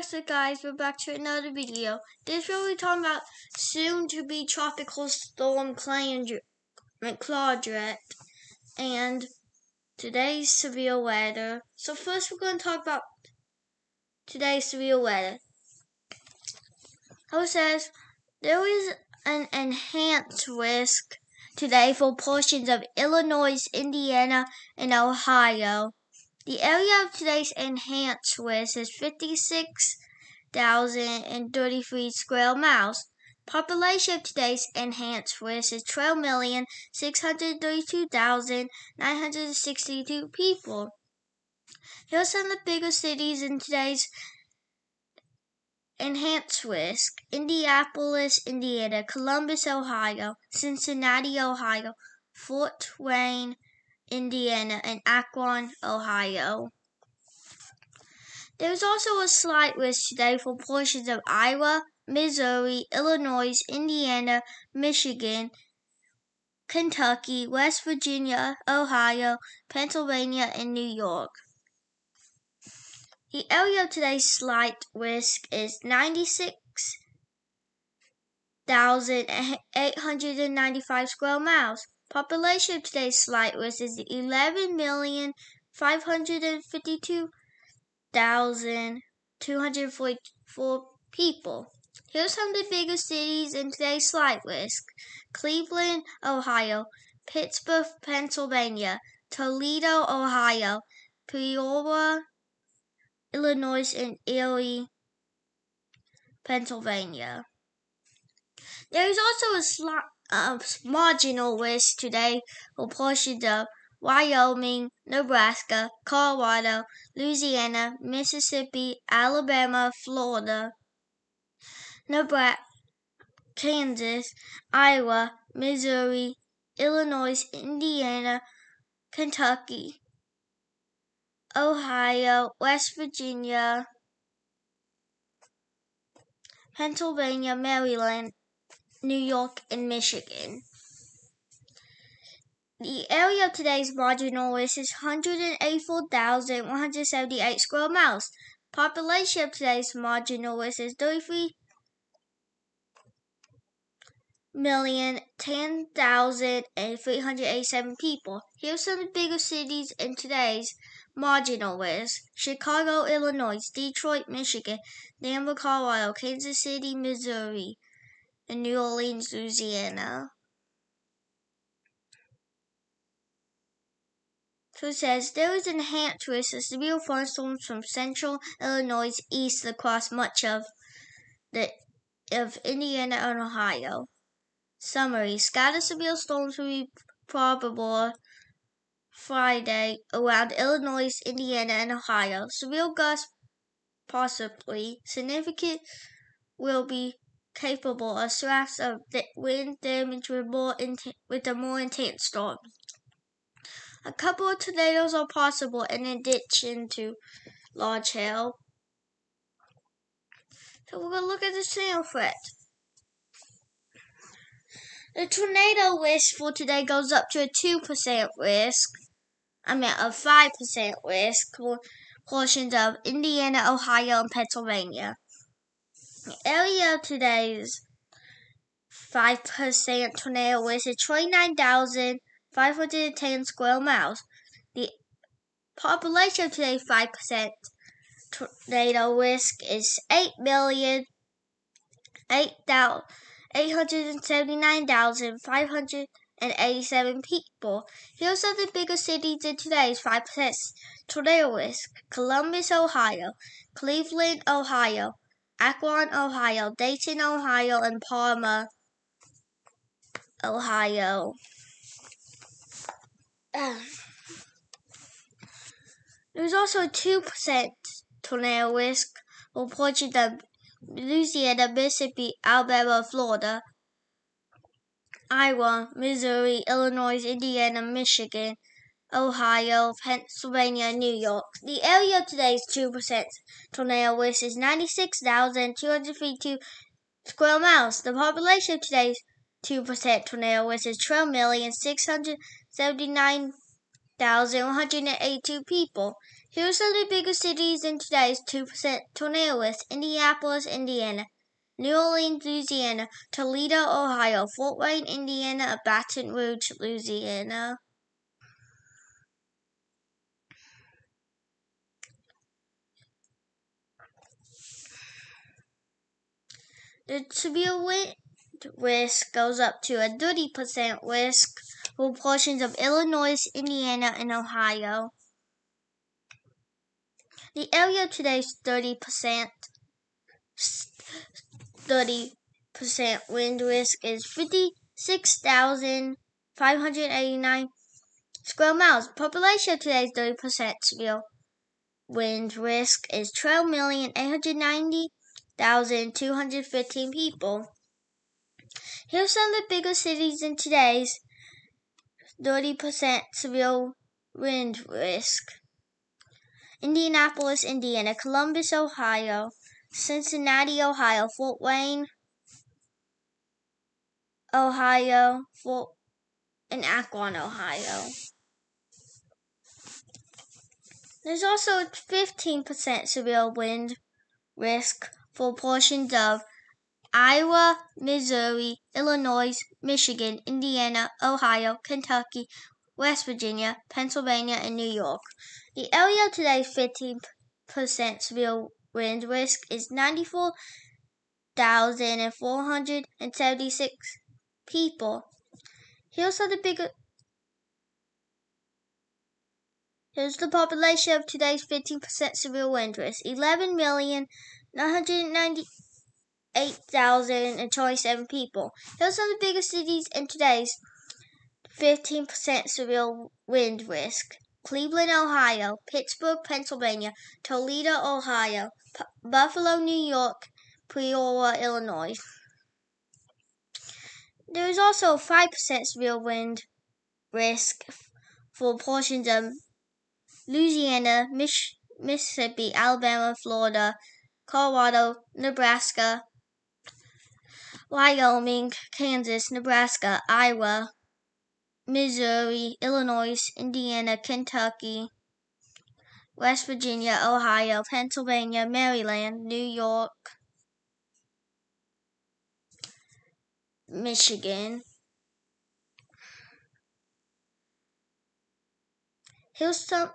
what's up guys, we're back to another video. This video we're talking about soon to be tropical storm Claudette and today's severe weather. So first we're going to talk about today's severe weather. It says there is an enhanced risk today for portions of Illinois, Indiana, and Ohio. The area of today's enhanced risk is 56,033 square miles. Population of today's enhanced risk is 12,632,962 people. Here are some of the bigger cities in today's enhanced risk Indianapolis, Indiana, Columbus, Ohio, Cincinnati, Ohio, Fort Wayne, Indiana, and Akron, Ohio. There is also a slight risk today for portions of Iowa, Missouri, Illinois, Indiana, Michigan, Kentucky, West Virginia, Ohio, Pennsylvania, and New York. The area of today's slight risk is 96,895 square miles. Population of today's slight risk is 11,552,244 people. Here are some of the biggest cities in today's slight risk Cleveland, Ohio, Pittsburgh, Pennsylvania, Toledo, Ohio, Peoria, Illinois, and Erie, Pennsylvania. There is also a slight of marginal risk today for portions of Wyoming, Nebraska, Colorado, Louisiana, Mississippi, Alabama, Florida, Nebraska, Kansas, Iowa, Missouri, Illinois, Indiana, Kentucky, Ohio, West Virginia, Pennsylvania, Maryland, New York, and Michigan. The area of today's marginal risk is 184,178 square miles. Population of today's marginal risk is 33 million ten thousand and three hundred eighty seven people. Here's some of the bigger cities in today's marginal risk Chicago, Illinois, Detroit, Michigan, Denver, Colorado, Kansas City, Missouri, in New Orleans, Louisiana. So it says there is enhanced risk of severe thunderstorms from central Illinois east across much of the of Indiana and Ohio. Summary: Scattered severe storms will be probable Friday around Illinois, Indiana, and Ohio. Severe gusts, possibly significant, will be capable of swaths of wind damage with more with a more intense storm. A couple of tornadoes are possible in addition to large hail. So we're going to look at the snail threat. The tornado risk for today goes up to a 2% risk. I mean, a 5% risk for portions of Indiana, Ohio, and Pennsylvania. Area of today's 5% tornado is 29,510 square miles. The population of today's 5% tornado risk is 8,000,000 879,587 people. Here are some of the biggest cities in today's 5% tornado risk Columbus, Ohio, Cleveland, Ohio, Akron, Ohio, Dayton, Ohio, and Parma, Ohio. There's also a 2% tornado risk portions of Louisiana, Mississippi, Alabama, Florida, Iowa, Missouri, Illinois, Indiana, Michigan, Ohio, Pennsylvania, New York. The area of today's 2% tornado risk is 96,252 square miles. The population of today's 2% tornado risk is 12,679,182 people. Here's some of the biggest cities in today's 2% tornado list. Indianapolis, Indiana. New Orleans, Louisiana. Toledo, Ohio. Fort Wayne, Indiana. Baton Rouge, Louisiana. The wind risk goes up to a 30% risk for portions of Illinois, Indiana, and Ohio. The area today is 30%. 30% wind risk is 56,589 square miles. Population today is 30% severe wind risk is 12,890,215 people. Here's some of the biggest cities in today's 30% severe wind risk. Indianapolis, Indiana, Columbus, Ohio, Cincinnati, Ohio, Fort Wayne, Ohio, Fort and Akron, Ohio. There's also 15% severe wind risk for portions of Iowa, Missouri, Illinois, Michigan, Indiana, Ohio, Kentucky, West Virginia, Pennsylvania, and New York. The area today's 15% severe wind risk is 94,476 people. Here's the bigger Here's the population of today's 15% severe wind risk. 11,998,027 people. Those are the biggest cities in today's 15% severe wind risk. Cleveland, Ohio, Pittsburgh, Pennsylvania, Toledo, Ohio, P- Buffalo, New York, Peoria, Illinois. There is also a 5% severe wind risk for portions of Louisiana, Mich- Mississippi, Alabama, Florida, Colorado, Nebraska, Wyoming, Kansas, Nebraska, Iowa, Missouri, Illinois, Indiana, Kentucky, West Virginia, Ohio, Pennsylvania, Maryland, New York, Michigan. Some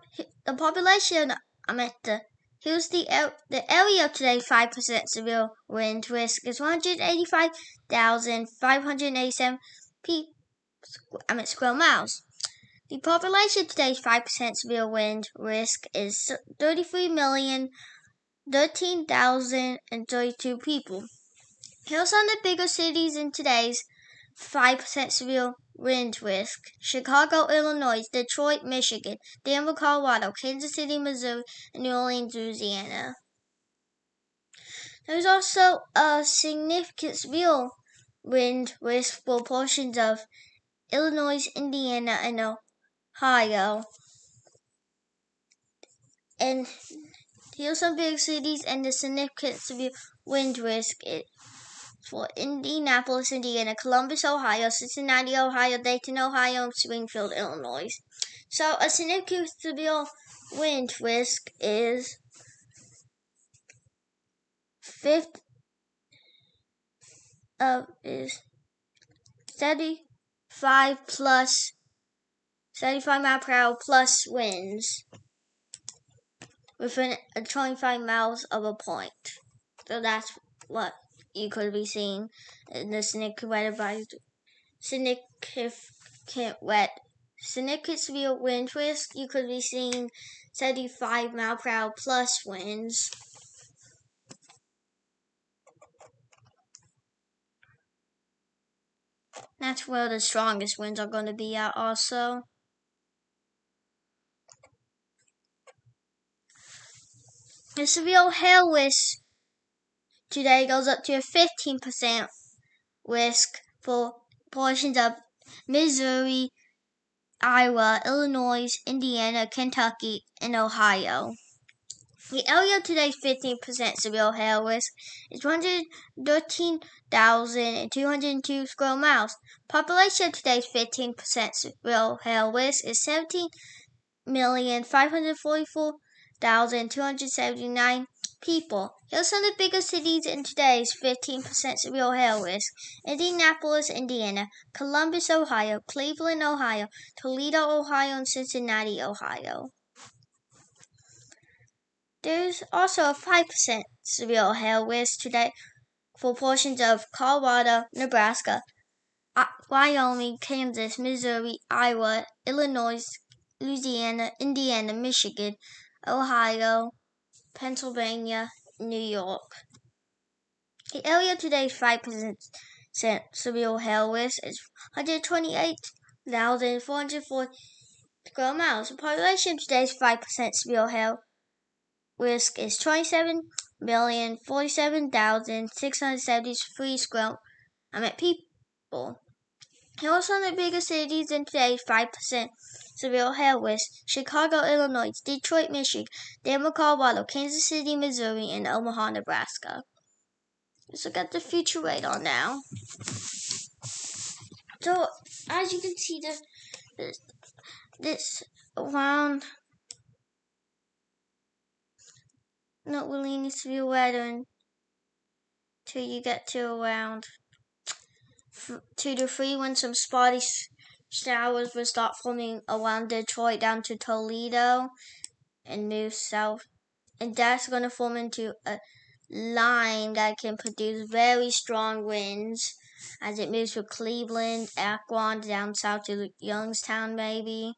the population. I'm at the here's the the area of today. Five percent severe wind risk is one hundred eighty five thousand five hundred eighty seven people. I mean square miles. The population today's 5% severe wind risk is 33,013,032 people. Here are some of the bigger cities in today's 5% severe wind risk. Chicago, Illinois, Detroit, Michigan, Denver, Colorado, Kansas City, Missouri, and New Orleans, Louisiana. There's also a significant severe wind risk for portions of Illinois, Indiana, and Ohio. And here's some big cities and the significant severe wind risk for Indianapolis, Indiana, Columbus, Ohio, Cincinnati, Ohio, Dayton, Ohio, and Springfield, Illinois. So a significant wind risk is fifth uh, is steady 5 plus 75 mile per hour plus winds within 25 miles of a point. So that's what you could be seeing in the significant advisory. Significant wet. Significant severe wind risk. You could be seeing 75 mile per hour plus winds. That's where the strongest winds are going to be at also. The severe hail risk today goes up to a 15% risk for portions of Missouri, Iowa, Illinois, Indiana, Kentucky, and Ohio. The area of today's 15% severe hail risk is 113,202 square miles. Population of today's 15% severe hail risk is 17,544,000 279 people. Here's some of the biggest cities in today's 15% severe hail risk. Indianapolis, Indiana, Columbus, Ohio, Cleveland, Ohio, Toledo, Ohio, and Cincinnati, Ohio. There's also a 5% severe hail risk today for portions of Colorado, Nebraska, uh, Wyoming, Kansas, Missouri, Iowa, Illinois, Louisiana, Indiana, Michigan, Ohio, Pennsylvania, New York. The area today's 5% severe hail risk is 128,440 square miles. The population today's 5% severe hail risk is 27,047,673 square I mean, people. Are some of the biggest cities in today's 5% severe hail risk Chicago, Illinois, Detroit, Michigan, Denver, Colorado, Kansas City, Missouri, and Omaha, Nebraska. Let's look at the future radar now. So, as you can see, this, this, this around not really needs to be weather until you get to around two to three when some spotty showers will start forming around Detroit down to Toledo and move south. And that's going to form into a line that can produce very strong winds as it moves from Cleveland, Akron, down south to Youngstown, maybe.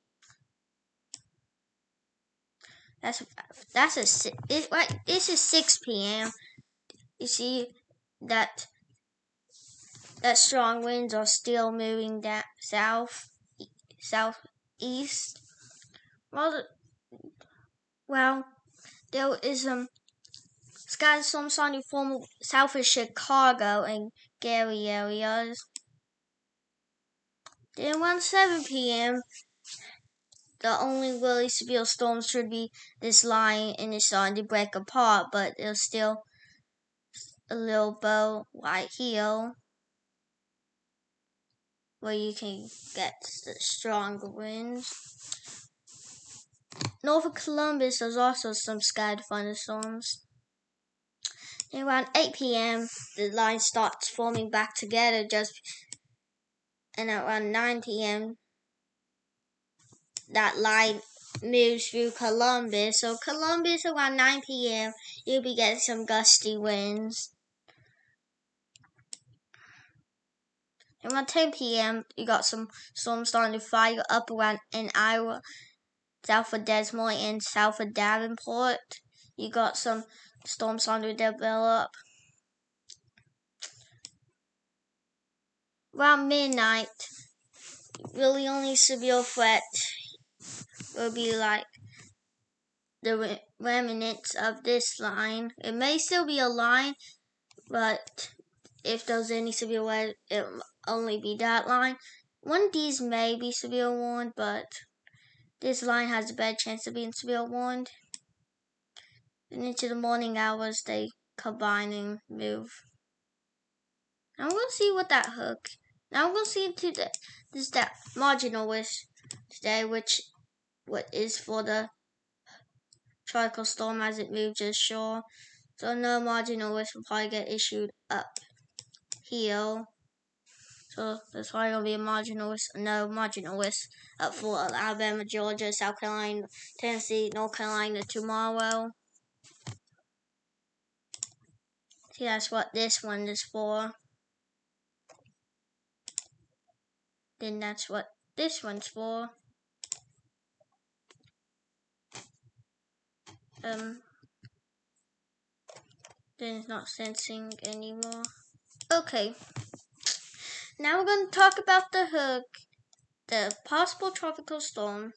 That's that's a it, right. This is six p.m. You see that that strong winds are still moving that south, southeast. Well, well, there is um sky some sunny form south of Chicago and Gary areas. Then around 7 p.m., the only really severe storm should be this line and it's starting to break apart, but there's still a little bow right here where you can get strong winds. North of Columbus, there's also some scattered thunderstorms. around 8 p.m., the line starts forming back together just and around 9 p.m., that line moves through Columbus. So Columbus around 9 p.m. You'll be getting some gusty winds. Around 10 p.m., you got some storms starting to fire up around in Iowa, south of Des Moines, and south of Davenport. You got some storms starting to develop. Around midnight, really only severe threat will be like the remnants of this line. It may still be a line, but if there's any severe weather, it'll only be that line. One of these may be severe warned, but this line has a bad chance of being severe warned. And into the morning hours, they combine and move. Now we'll see what that hook. Now we'll see into the this that marginal risk today, which what is for the tropical storm as it moves to shore. So no marginal risk will probably get issued up here. So that's why it'll be a marginal risk, no marginal risk up for Alabama, Georgia, South Carolina, Tennessee, North Carolina tomorrow. See, that's what this one is for. Then that's what this one's for. Um, then it's not sensing anymore. Okay. Now we're going to talk about the hook, the possible tropical storm.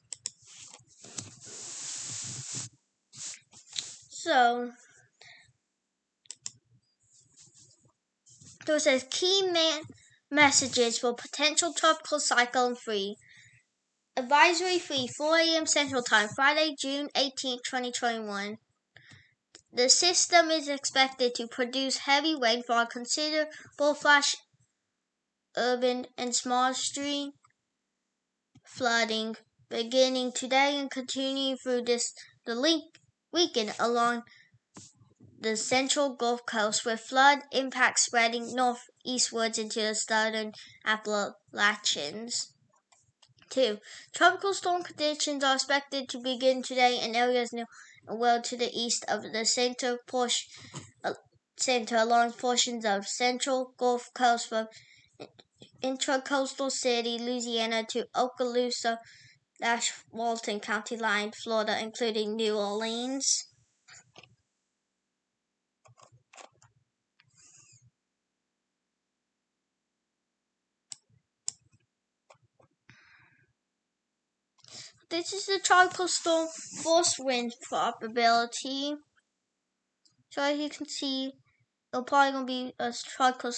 So, so it says key man messages for potential tropical cyclone three. Advisory free 4 a.m. Central Time, Friday, June 18, 2021. The system is expected to produce heavy rainfall, considerable flash urban and small stream flooding beginning today and continuing through this the link weaken along the central Gulf Coast with flood impacts spreading northeastwards into the southern Appalachians. 2. Tropical storm conditions are expected to begin today in areas near well to the east of the center portion, uh, center along portions of central Gulf Coast from intracoastal city, Louisiana to Okaloosa, Nash Walton County line, Florida, including New Orleans. This is the tropical storm force wind probability. So as you can see, it'll probably gonna be a tropical.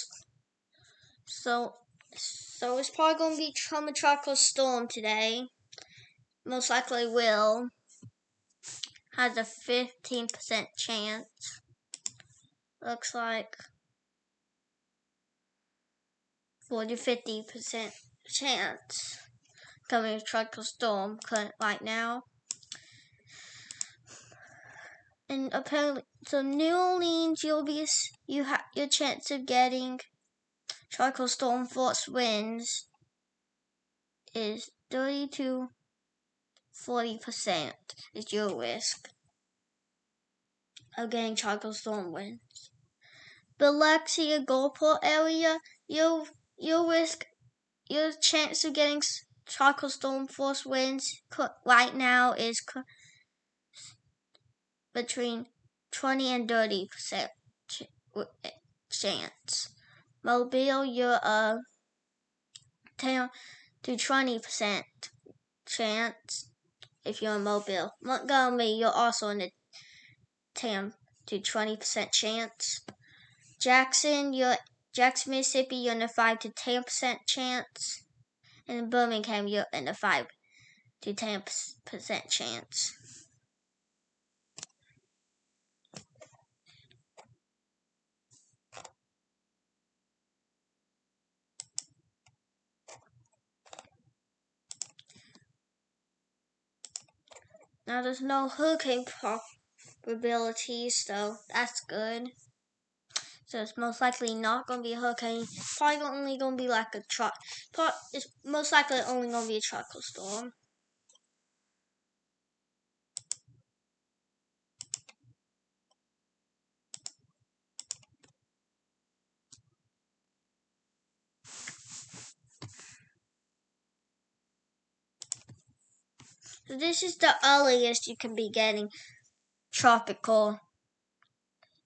So, so it's probably gonna be from a tropical storm today. Most likely will. Has a fifteen percent chance. Looks like 40 50 percent chance coming a tropical storm right now. And apparently, so New Orleans, you'll be you have your chance of getting tropical storm force winds is 30 to 40 percent is your risk of getting tropical storm winds. Biloxi, Gulfport area, your your risk, your chance of getting tropical storm force winds right now is between 20 and 30 percent eh, chance. Mobile, you're a 10 to 20 percent chance if you're in Mobile. Montgomery, you're also in a 10 to 20 percent chance. Jackson, you're Jackson, Mississippi, you're in a 5 to 10 percent chance in Birmingham, you're in a 5 to 10% chance. Now there's no hurricane probabilities, so that's good. So it's most likely not going to be a hurricane. Probably only going to be like a truck. It's most likely only going to be a tropical storm. This is the earliest you can be getting tropical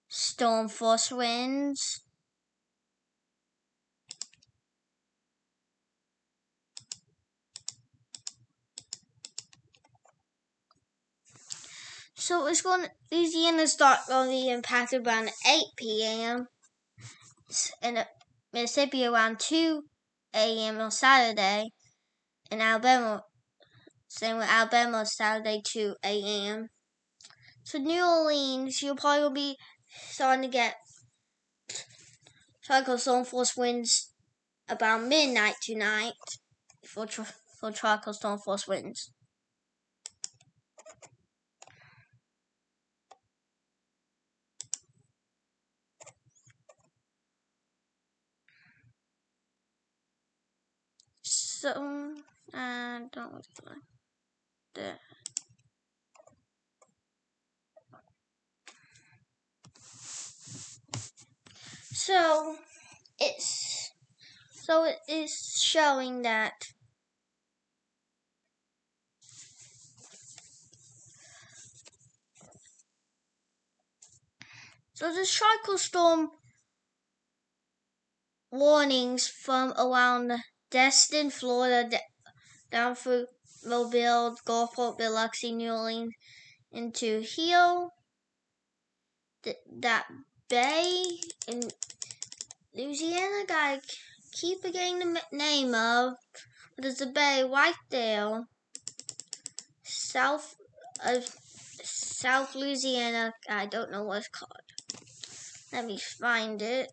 storm force winds. So it's going to, Louisiana start going to be impacted around 8 p.m. and Mississippi around 2 a.m. on Saturday, and Alabama, same with Alabama Saturday 2 a.m. So New Orleans, you'll probably be starting to get tropical storm force winds about midnight tonight for for tropical storm force winds. So I don't like So it's so it is showing that So the tropical storm warnings from around Destin, Florida, down through Mobile, Gulfport, Biloxi, New Orleans, into Hill, that bay in Louisiana guy keep forgetting the name of. There's a bay right south of South Louisiana. I don't know what it's called. Let me find it.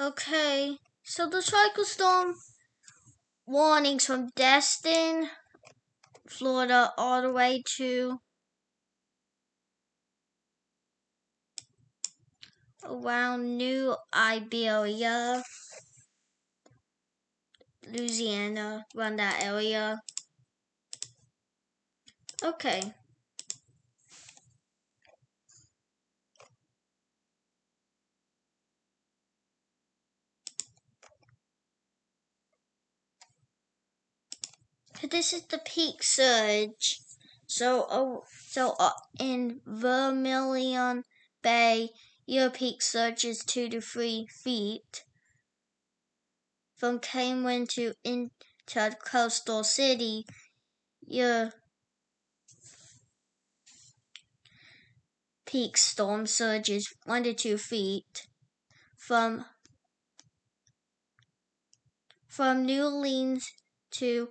Okay, so the tropical storm warnings from Destin, Florida, all the way to around New Iberia, Louisiana, around that area. Okay. This is the peak surge. So, uh, so uh, in Vermilion Bay, your peak surge is two to three feet. From Cameron to into coastal city, your peak storm surge is one to two feet. From from New Orleans to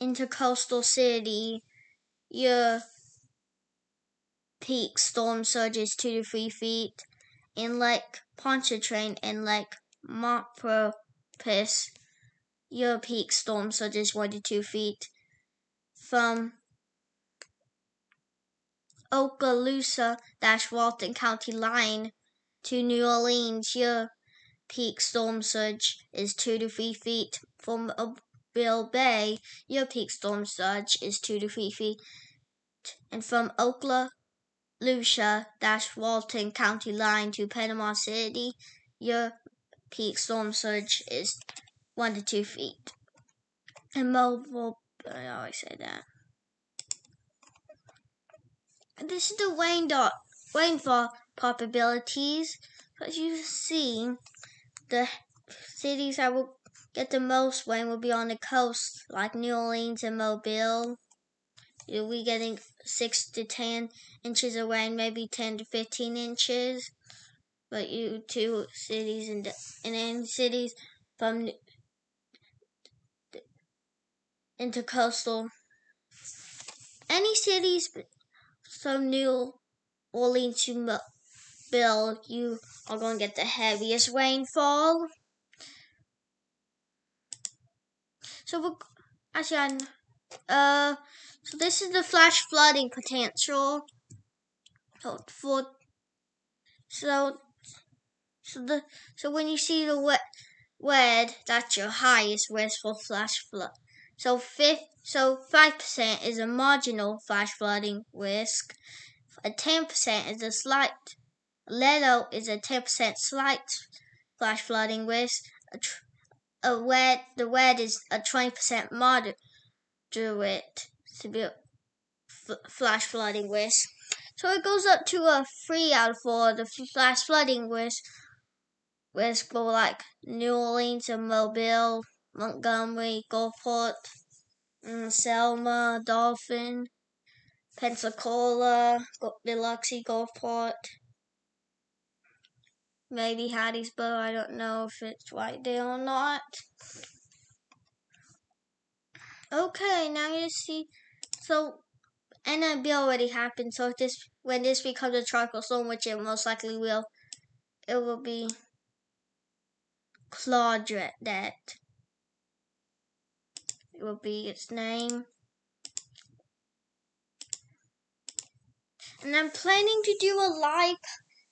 intercoastal city, your peak storm surge is two to three feet. In Lake Pontchartrain and Lake Maurepas, your peak storm surge is one to two feet. From Okaloosa dash Walton County line to New Orleans, your peak storm surge is two to three feet. From Bill Bay, your peak storm surge is two to three feet. And from Okaloosa dash Walton County line to Panama City, your peak storm surge is one to two feet. And mobile, I always say that. This is the rain dot rainfall probabilities. As you see, the cities that will get the most rain will be on the coast, like New Orleans and Mobile. You'll be getting six to ten inches of rain, maybe ten to fifteen inches. But you two cities and and then cities from intercoastal, any cities from New Orleans to Mobile, you are going to get the heaviest rainfall. So we're uh so this is the flash flooding potential. So for so so the so when you see the wet red, that's your highest risk for flash flood. So fifth so five percent is a marginal flash flooding risk. A ten percent is a slight little is a ten percent slight flash flooding risk. A a wet the wet is a 20% moderate severe flash flooding risk. So it goes up to a three out of four. The flash flooding risk risk for like New Orleans and Mobile, Montgomery, Gulfport, mm, Selma, Dothan, Pensacola, Biloxi, Gulfport maybe Hattiesburg. I don't know if it's there or not. Okay, now you see. So, NIB already happened. So if this when this becomes a tropical storm, which it most likely will, it will be Claudette. That it will be its name. And I'm planning to do a live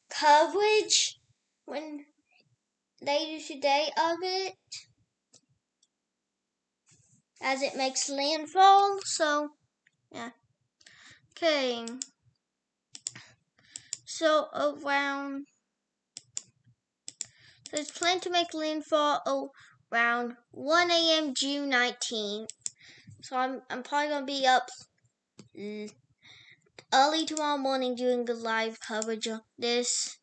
coverage when they later today of it as it makes landfall. So, yeah. Okay. So, around. So, it's planned to make landfall around 1 a.m. June 19th. So, I'm, I'm probably going to be up early tomorrow morning doing the live coverage of this.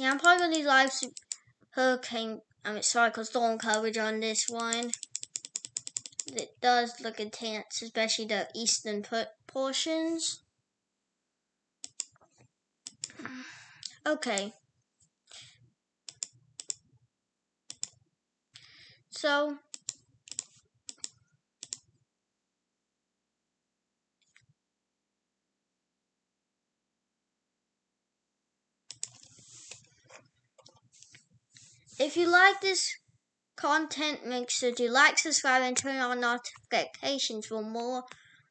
Yeah, I'm probably going to do live hurricane, I mean, sorry, storm coverage on this one. It does look intense, especially the eastern portions. Okay. So, If you like this content, make sure to like, subscribe, and turn on notifications for more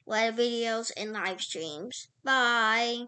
web videos and live streams. Bye.